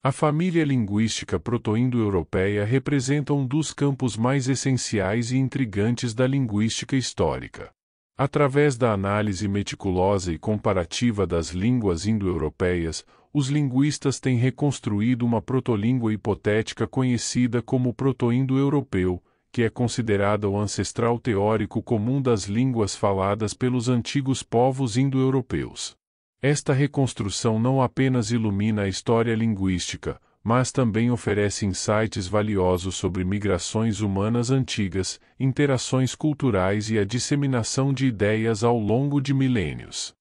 A família linguística proto-indo-europeia representa um dos campos mais essenciais e intrigantes da linguística histórica. Através da análise meticulosa e comparativa das línguas indo-europeias, os linguistas têm reconstruído uma protolíngua hipotética conhecida como proto-indo-europeu, que é considerada o ancestral teórico comum das línguas faladas pelos antigos povos indo-europeus. Esta reconstrução não apenas ilumina a história linguística, mas também oferece insights valiosos sobre migrações humanas antigas, interações culturais e a disseminação de ideias ao longo de milênios.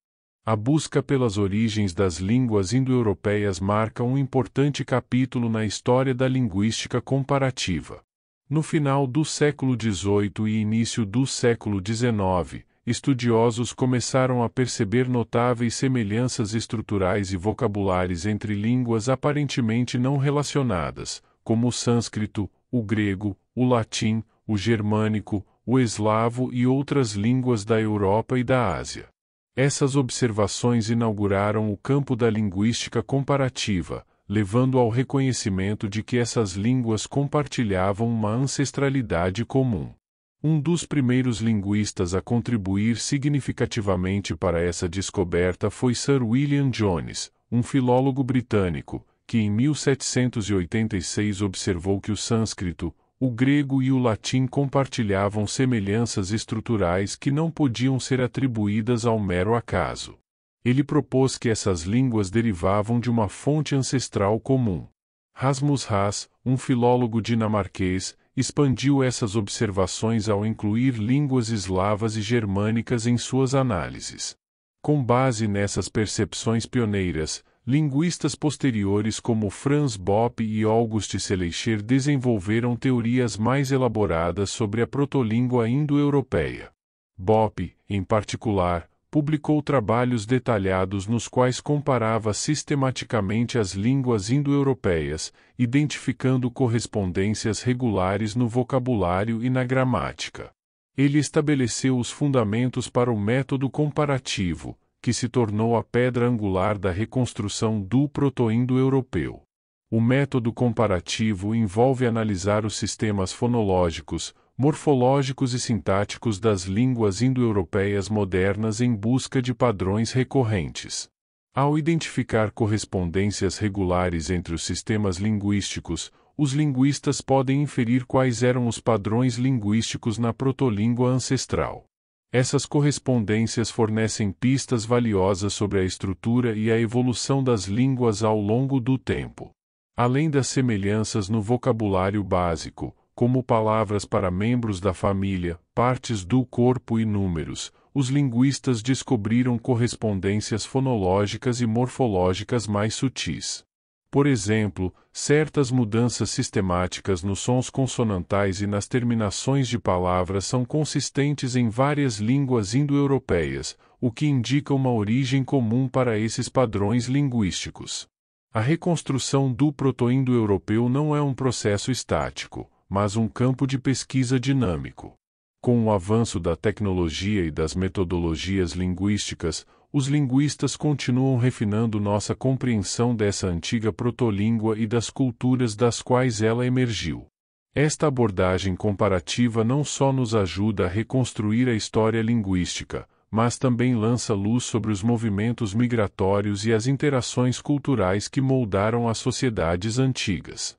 A busca pelas origens das línguas indo-europeias marca um importante capítulo na história da linguística comparativa. No final do século XVIII e início do século XIX, estudiosos começaram a perceber notáveis semelhanças estruturais e vocabulares entre línguas aparentemente não relacionadas, como o sânscrito, o grego, o latim, o germânico, o eslavo e outras línguas da Europa e da Ásia. Essas observações inauguraram o campo da linguística comparativa, levando ao reconhecimento de que essas línguas compartilhavam uma ancestralidade comum. Um dos primeiros linguistas a contribuir significativamente para essa descoberta foi Sir William Jones, um filólogo britânico, que em 1786 observou que o sânscrito, o grego e o latim compartilhavam semelhanças estruturais que não podiam ser atribuídas ao mero acaso. Ele propôs que essas línguas derivavam de uma fonte ancestral comum. Rasmus Haas, um filólogo dinamarquês, expandiu essas observações ao incluir línguas eslavas e germânicas em suas análises. Com base nessas percepções pioneiras, Linguistas posteriores como Franz Bopp e August Schleicher desenvolveram teorias mais elaboradas sobre a protolíngua indo-europeia. Bopp, em particular, publicou trabalhos detalhados nos quais comparava sistematicamente as línguas indo-europeias, identificando correspondências regulares no vocabulário e na gramática. Ele estabeleceu os fundamentos para o método comparativo, que se tornou a pedra angular da reconstrução do proto-indo-europeu. O método comparativo envolve analisar os sistemas fonológicos, morfológicos e sintáticos das línguas indo-europeias modernas em busca de padrões recorrentes. Ao identificar correspondências regulares entre os sistemas linguísticos, os linguistas podem inferir quais eram os padrões linguísticos na protolíngua ancestral. Essas correspondências fornecem pistas valiosas sobre a estrutura e a evolução das línguas ao longo do tempo. Além das semelhanças no vocabulário básico, como palavras para membros da família, partes do corpo e números, os linguistas descobriram correspondências fonológicas e morfológicas mais sutis. Por exemplo, certas mudanças sistemáticas nos sons consonantais e nas terminações de palavras são consistentes em várias línguas indo-europeias, o que indica uma origem comum para esses padrões linguísticos. A reconstrução do proto-indo-europeu não é um processo estático, mas um campo de pesquisa dinâmico. Com o avanço da tecnologia e das metodologias linguísticas, os linguistas continuam refinando nossa compreensão dessa antiga protolíngua e das culturas das quais ela emergiu. Esta abordagem comparativa não só nos ajuda a reconstruir a história linguística, mas também lança luz sobre os movimentos migratórios e as interações culturais que moldaram as sociedades antigas.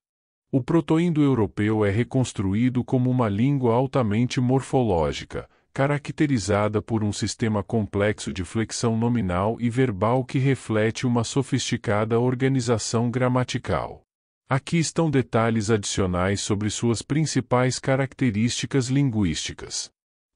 O proto-indo-europeu é reconstruído como uma língua altamente morfológica, caracterizada por um sistema complexo de flexão nominal e verbal que reflete uma sofisticada organização gramatical. Aqui estão detalhes adicionais sobre suas principais características linguísticas.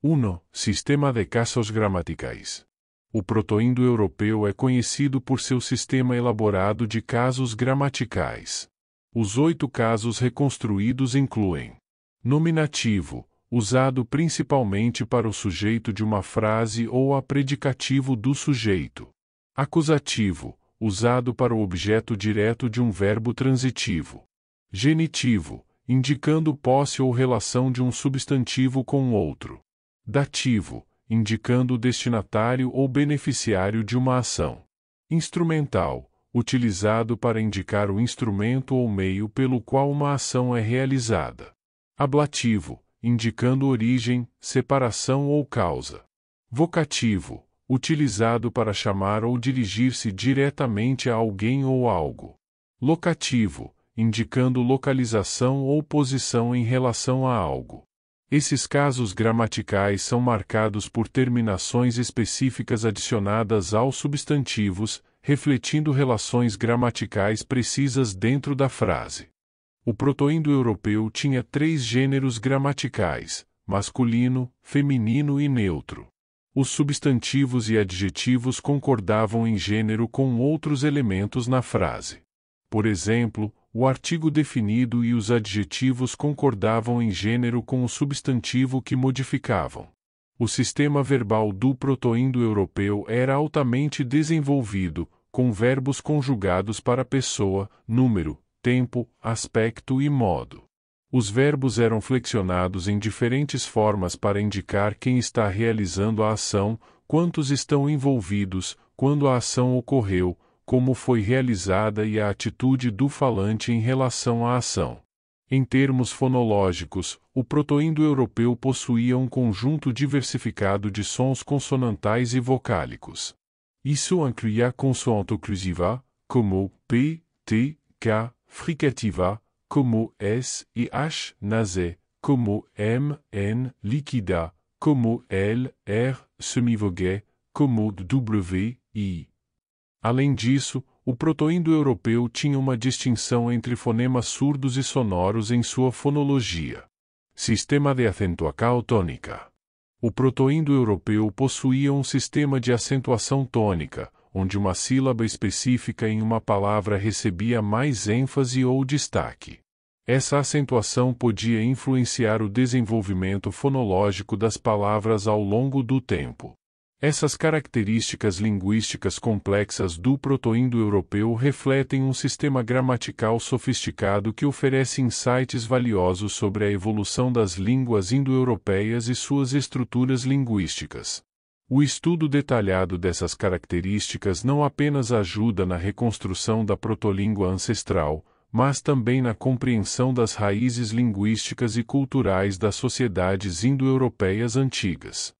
1. Sistema de casos gramaticais. O proto-indo-europeu é conhecido por seu sistema elaborado de casos gramaticais. Os oito casos reconstruídos incluem nominativo, usado principalmente para o sujeito de uma frase ou a predicativo do sujeito. Acusativo, usado para o objeto direto de um verbo transitivo. Genitivo, indicando posse ou relação de um substantivo com outro. Dativo, indicando o destinatário ou beneficiário de uma ação. Instrumental, utilizado para indicar o instrumento ou meio pelo qual uma ação é realizada. Ablativo, indicando origem, separação ou causa. Vocativo, utilizado para chamar ou dirigir-se diretamente a alguém ou algo. Locativo, indicando localização ou posição em relação a algo. Esses casos gramaticais são marcados por terminações específicas adicionadas aos substantivos, refletindo relações gramaticais precisas dentro da frase. O proto-indo-europeu tinha três gêneros gramaticais: masculino, feminino e neutro. Os substantivos e adjetivos concordavam em gênero com outros elementos na frase. Por exemplo, o artigo definido e os adjetivos concordavam em gênero com o substantivo que modificavam. O sistema verbal do proto-indo-europeu era altamente desenvolvido, com verbos conjugados para pessoa, número, tempo, aspecto e modo. Os verbos eram flexionados em diferentes formas para indicar quem está realizando a ação, quantos estão envolvidos, quando a ação ocorreu, como foi realizada e a atitude do falante em relação à ação. Em termos fonológicos, o proto-indo-europeu possuía um conjunto diversificado de sons consonantais e vocálicos. Isso incluía consoante occlusiva, como P, T, K, fricativa, como S e H, nasais, como M, N, liquida, como L, R, semivogué, como W, I. Além disso, o proto-indo-europeu tinha uma distinção entre fonemas surdos e sonoros em sua fonologia. Sistema de acentuação tônica. O proto-indo-europeu possuía um sistema de acentuação tônica, onde uma sílaba específica em uma palavra recebia mais ênfase ou destaque. Essa acentuação podia influenciar o desenvolvimento fonológico das palavras ao longo do tempo. Essas características linguísticas complexas do proto-indo-europeu refletem um sistema gramatical sofisticado que oferece insights valiosos sobre a evolução das línguas indo-europeias e suas estruturas linguísticas. O estudo detalhado dessas características não apenas ajuda na reconstrução da protolíngua ancestral, mas também na compreensão das raízes linguísticas e culturais das sociedades indo-europeias antigas.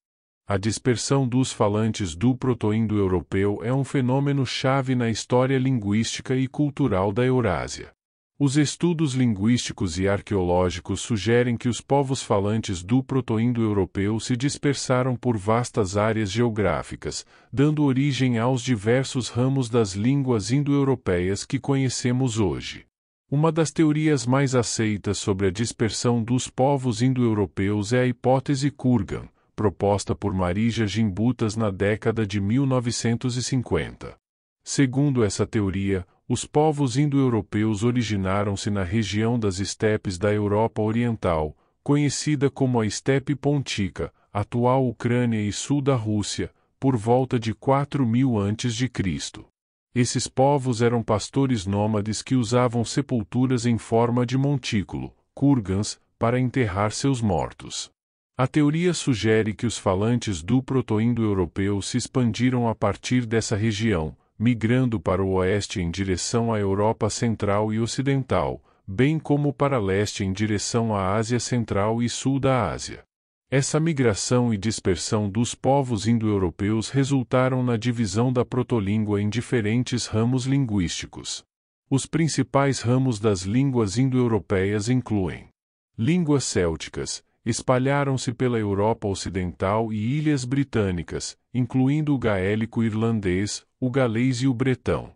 A dispersão dos falantes do proto-indo-europeu é um fenômeno chave na história linguística e cultural da Eurásia. Os estudos linguísticos e arqueológicos sugerem que os povos falantes do proto-indo-europeu se dispersaram por vastas áreas geográficas, dando origem aos diversos ramos das línguas indo-europeias que conhecemos hoje. Uma das teorias mais aceitas sobre a dispersão dos povos indo-europeus é a hipótese Kurgan, proposta por Marija Gimbutas na década de 1950. Segundo essa teoria, os povos indo-europeus originaram-se na região das estepes da Europa Oriental, conhecida como a Estepe Pontica, atual Ucrânia e sul da Rússia, por volta de 4000 a.C. Esses povos eram pastores nômades que usavam sepulturas em forma de montículo, kurgans, para enterrar seus mortos. A teoria sugere que os falantes do proto-indo-europeu se expandiram a partir dessa região, migrando para o oeste em direção à Europa Central e Ocidental, bem como para leste em direção à Ásia Central e Sul da Ásia. Essa migração e dispersão dos povos indo-europeus resultaram na divisão da protolíngua em diferentes ramos linguísticos. Os principais ramos das línguas indo-europeias incluem línguas célticas, espalharam-se pela Europa Ocidental e ilhas britânicas, incluindo o gaélico irlandês, o galês e o bretão.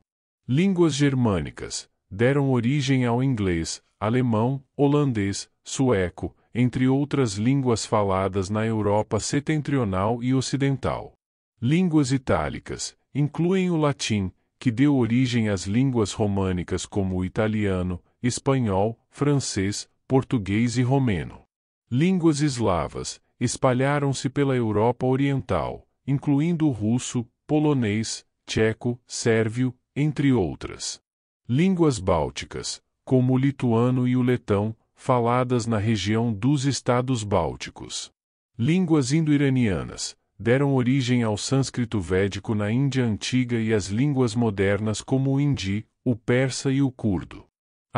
Línguas germânicas deram origem ao inglês, alemão, holandês, sueco, entre outras línguas faladas na Europa setentrional e ocidental. Línguas itálicas incluem o latim, que deu origem às línguas românicas como o italiano, espanhol, francês, português e romeno. Línguas eslavas espalharam-se pela Europa Oriental, incluindo o russo, polonês, tcheco, sérvio, entre outras. Línguas bálticas, como o lituano e o letão, faladas na região dos estados bálticos. Línguas indo-iranianas, deram origem ao sânscrito védico na Índia antiga e às línguas modernas como o hindi, o persa e o curdo.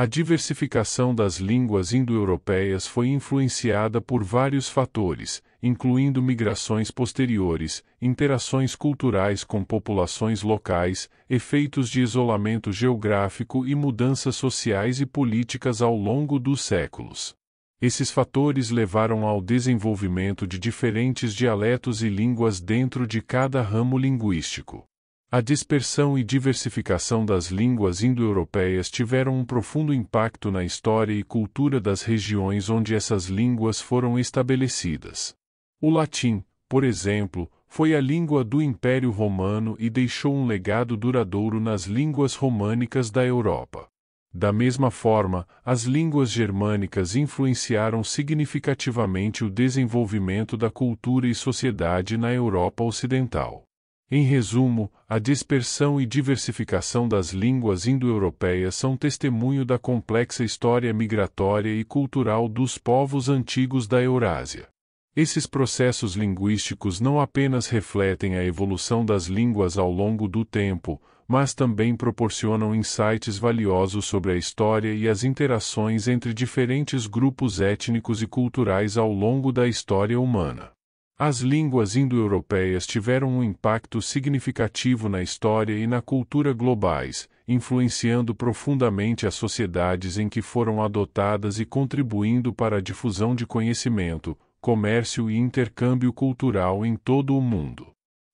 A diversificação das línguas indo-europeias foi influenciada por vários fatores, incluindo migrações posteriores, interações culturais com populações locais, efeitos de isolamento geográfico e mudanças sociais e políticas ao longo dos séculos. Esses fatores levaram ao desenvolvimento de diferentes dialetos e línguas dentro de cada ramo linguístico. A dispersão e diversificação das línguas indo-europeias tiveram um profundo impacto na história e cultura das regiões onde essas línguas foram estabelecidas. O latim, por exemplo, foi a língua do Império Romano e deixou um legado duradouro nas línguas românicas da Europa. Da mesma forma, as línguas germânicas influenciaram significativamente o desenvolvimento da cultura e sociedade na Europa Ocidental. Em resumo, a dispersão e diversificação das línguas indo-europeias são testemunho da complexa história migratória e cultural dos povos antigos da Eurásia. Esses processos linguísticos não apenas refletem a evolução das línguas ao longo do tempo, mas também proporcionam insights valiosos sobre a história e as interações entre diferentes grupos étnicos e culturais ao longo da história humana. As línguas indo-europeias tiveram um impacto significativo na história e na cultura globais, influenciando profundamente as sociedades em que foram adotadas e contribuindo para a difusão de conhecimento, comércio e intercâmbio cultural em todo o mundo.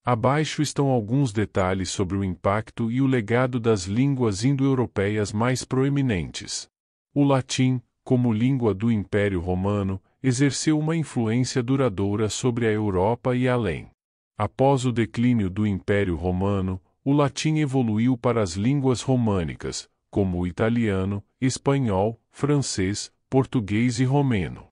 Abaixo estão alguns detalhes sobre o impacto e o legado das línguas indo-europeias mais proeminentes. O latim, como língua do Império Romano, exerceu uma influência duradoura sobre a Europa e além. Após o declínio do Império Romano, o latim evoluiu para as línguas românicas, como o italiano, espanhol, francês, português e romeno.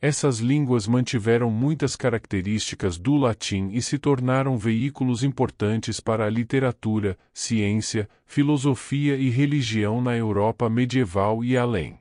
Essas línguas mantiveram muitas características do latim e se tornaram veículos importantes para a literatura, ciência, filosofia e religião na Europa medieval e além.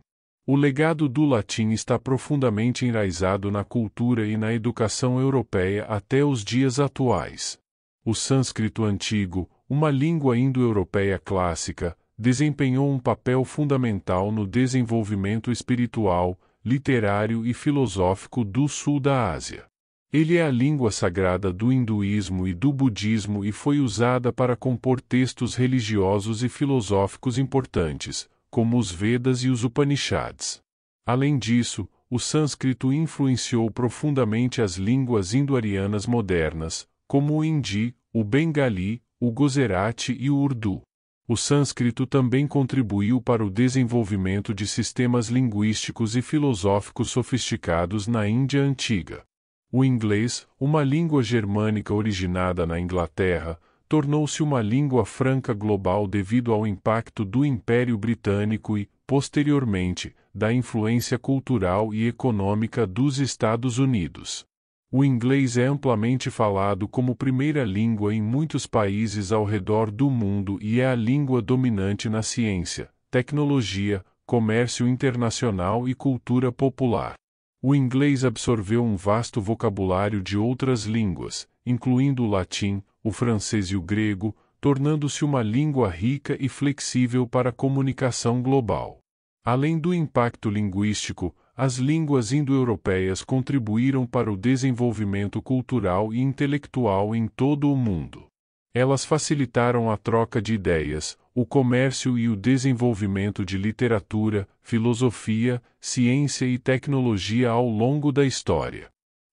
O legado do latim está profundamente enraizado na cultura e na educação europeia até os dias atuais. O sânscrito antigo, uma língua indo-europeia clássica, desempenhou um papel fundamental no desenvolvimento espiritual, literário e filosófico do sul da Ásia. Ele é a língua sagrada do hinduísmo e do budismo e foi usada para compor textos religiosos e filosóficos importantes, como os Vedas e os Upanishads. Além disso, o sânscrito influenciou profundamente as línguas indo-arianas modernas, como o hindi, o bengali, o gozerati e o urdu. O sânscrito também contribuiu para o desenvolvimento de sistemas linguísticos e filosóficos sofisticados na Índia antiga. O inglês, uma língua germânica originada na Inglaterra, tornou-se uma língua franca global devido ao impacto do Império Britânico e, posteriormente, da influência cultural e econômica dos Estados Unidos. O inglês é amplamente falado como primeira língua em muitos países ao redor do mundo e é a língua dominante na ciência, tecnologia, comércio internacional e cultura popular. O inglês absorveu um vasto vocabulário de outras línguas, incluindo o latim, o francês e o grego, tornando-se uma língua rica e flexível para a comunicação global. Além do impacto linguístico, as línguas indo-europeias contribuíram para o desenvolvimento cultural e intelectual em todo o mundo. Elas facilitaram a troca de ideias, o comércio e o desenvolvimento de literatura, filosofia, ciência e tecnologia ao longo da história.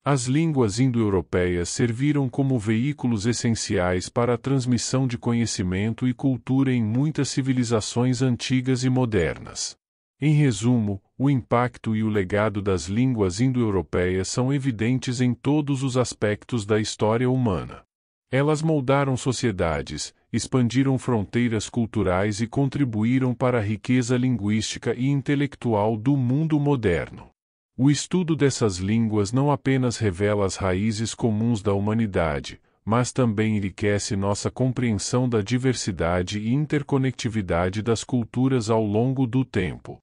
As línguas indo-europeias serviram como veículos essenciais para a transmissão de conhecimento e cultura em muitas civilizações antigas e modernas. Em resumo, o impacto e o legado das línguas indo-europeias são evidentes em todos os aspectos da história humana. Elas moldaram sociedades, expandiram fronteiras culturais e contribuíram para a riqueza linguística e intelectual do mundo moderno. O estudo dessas línguas não apenas revela as raízes comuns da humanidade, mas também enriquece nossa compreensão da diversidade e interconectividade das culturas ao longo do tempo.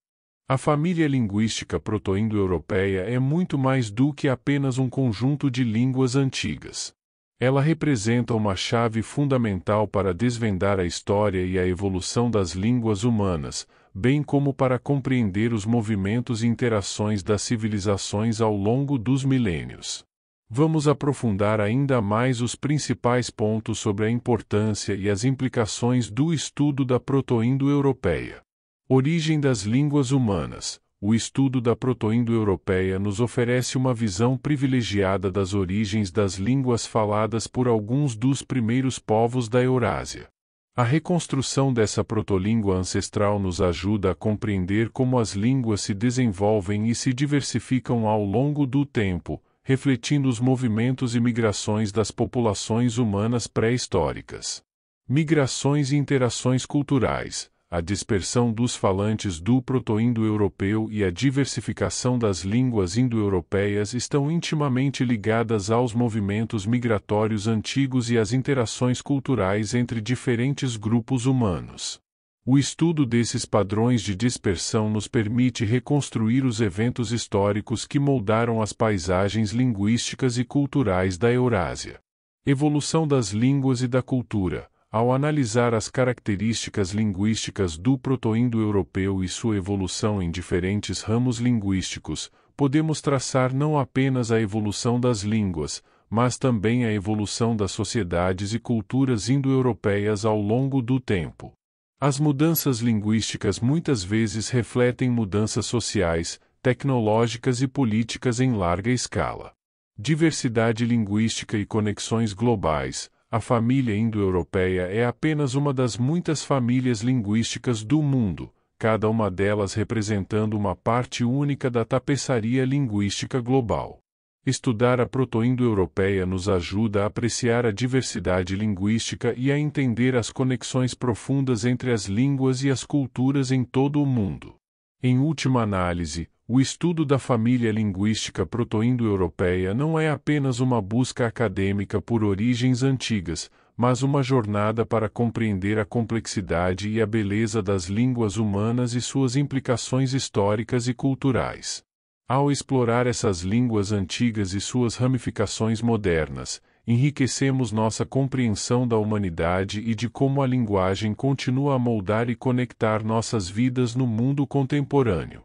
A família linguística proto-indo-europeia é muito mais do que apenas um conjunto de línguas antigas. Ela representa uma chave fundamental para desvendar a história e a evolução das línguas humanas, bem como para compreender os movimentos e interações das civilizações ao longo dos milênios. Vamos aprofundar ainda mais os principais pontos sobre a importância e as implicações do estudo da proto-indo-europeia. Origem das línguas humanas o estudo da proto-indo-europeia nos oferece uma visão privilegiada das origens das línguas faladas por alguns dos primeiros povos da Eurásia. A reconstrução dessa protolíngua ancestral nos ajuda a compreender como as línguas se desenvolvem e se diversificam ao longo do tempo, refletindo os movimentos e migrações das populações humanas pré-históricas. Migrações e interações culturais a dispersão dos falantes do proto-indo-europeu e a diversificação das línguas indo-europeias estão intimamente ligadas aos movimentos migratórios antigos e às interações culturais entre diferentes grupos humanos. O estudo desses padrões de dispersão nos permite reconstruir os eventos históricos que moldaram as paisagens linguísticas e culturais da Eurásia. Evolução das línguas e da cultura. Ao analisar as características linguísticas do proto-indo-europeu e sua evolução em diferentes ramos linguísticos, podemos traçar não apenas a evolução das línguas, mas também a evolução das sociedades e culturas indo-europeias ao longo do tempo. As mudanças linguísticas muitas vezes refletem mudanças sociais, tecnológicas e políticas em larga escala. Diversidade linguística e conexões globais, a família indo-europeia é apenas uma das muitas famílias linguísticas do mundo, cada uma delas representando uma parte única da tapeçaria linguística global. Estudar a proto-indo-europeia nos ajuda a apreciar a diversidade linguística e a entender as conexões profundas entre as línguas e as culturas em todo o mundo. Em última análise, o estudo da família linguística proto-indo-europeia não é apenas uma busca acadêmica por origens antigas, mas uma jornada para compreender a complexidade e a beleza das línguas humanas e suas implicações históricas e culturais. Ao explorar essas línguas antigas e suas ramificações modernas, enriquecemos nossa compreensão da humanidade e de como a linguagem continua a moldar e conectar nossas vidas no mundo contemporâneo.